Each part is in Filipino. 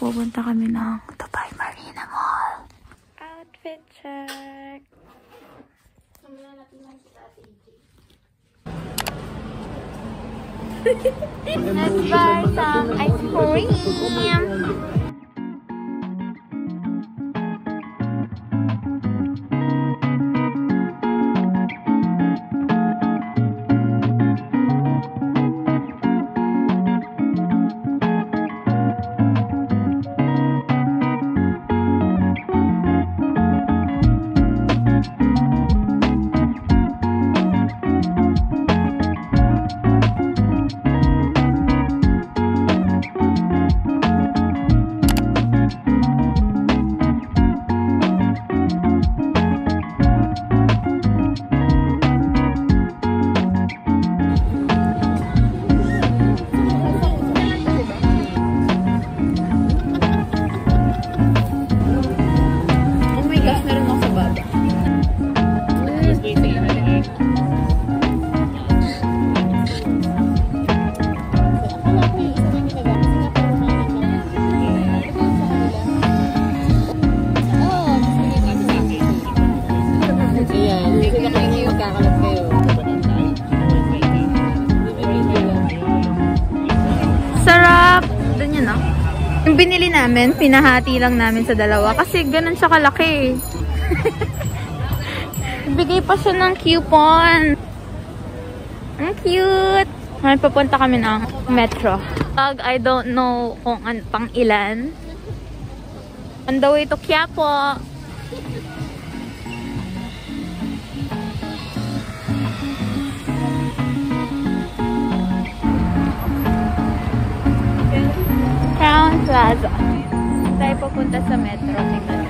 Pupunta kami ng Let's buy some ice cream! Sarap! Doon ah. Yung binili namin, pinahati lang namin sa dalawa kasi ganun siya kalaki. Bigay pa siya ng coupon. Ang cute! Ngayon papunta kami ng metro. Pag I don't know kung an pang ilan. On the way to Quiapo. Crown Plaza. Tayo papunta sa metro. Tingnan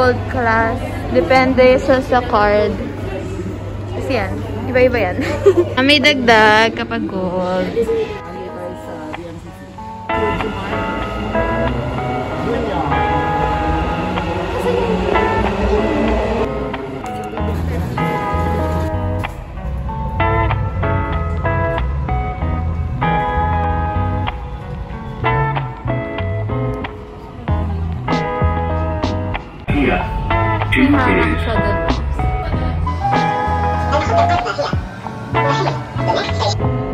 gold class. Depende sa sa card. Kasi yan. Iba-iba yan. Ah, May dagdag kapag gold. 你好好我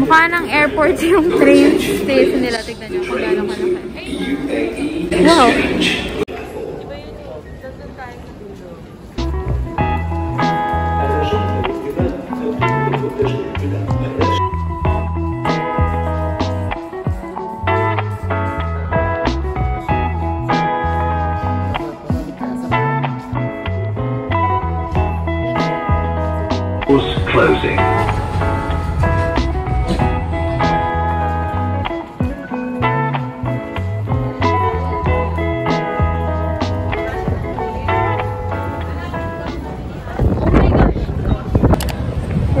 Mukha ng airport yung train station nila. Tignan nyo kung gano'ng kalaki. Wow! closing.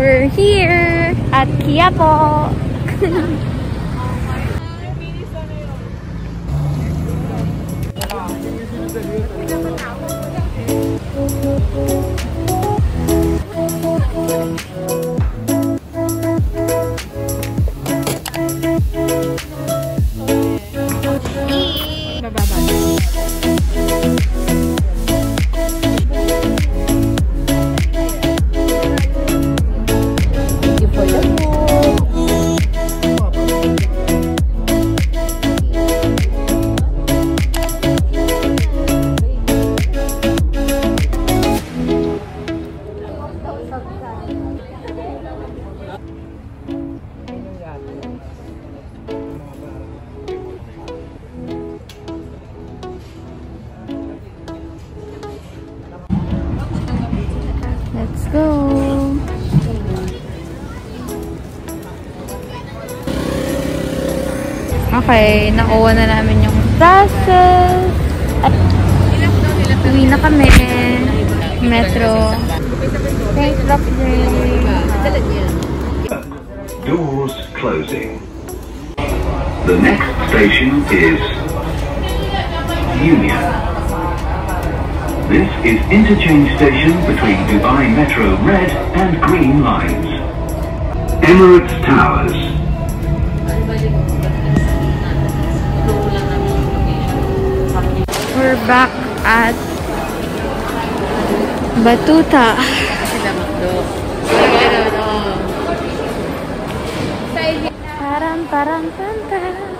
We're here at Quiapo. Okay, nakuha na namin yung buses. At uwi na kami. Metro. Thanks, Jay. Doors closing. The next station is Union. This is interchange station between Dubai Metro Red and Green lines. Emirates Towers. Back at Batuta. Parang, parang, parang,